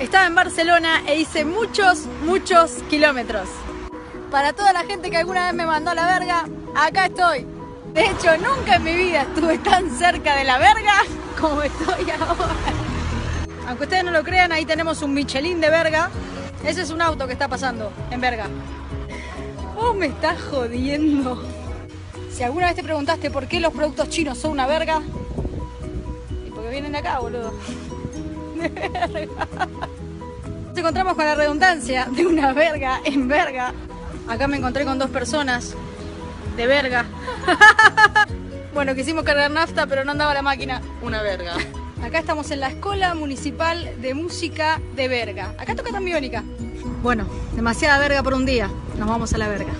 Estaba en Barcelona e hice muchos, muchos kilómetros. Para toda la gente que alguna vez me mandó la verga, acá estoy. De hecho, nunca en mi vida estuve tan cerca de la verga como estoy ahora. Aunque ustedes no lo crean, ahí tenemos un Michelin de verga. Ese es un auto que está pasando en verga. Vos me estás jodiendo. Si alguna vez te preguntaste por qué los productos chinos son una verga, y porque vienen de acá, boludo. De verga. Nos encontramos con la redundancia de una verga en verga. Acá me encontré con dos personas de verga. Bueno, quisimos cargar nafta, pero no andaba la máquina. Una verga. Acá estamos en la Escuela Municipal de Música de Verga. Acá toca también biónica. Bueno, demasiada verga por un día. Nos vamos a la verga.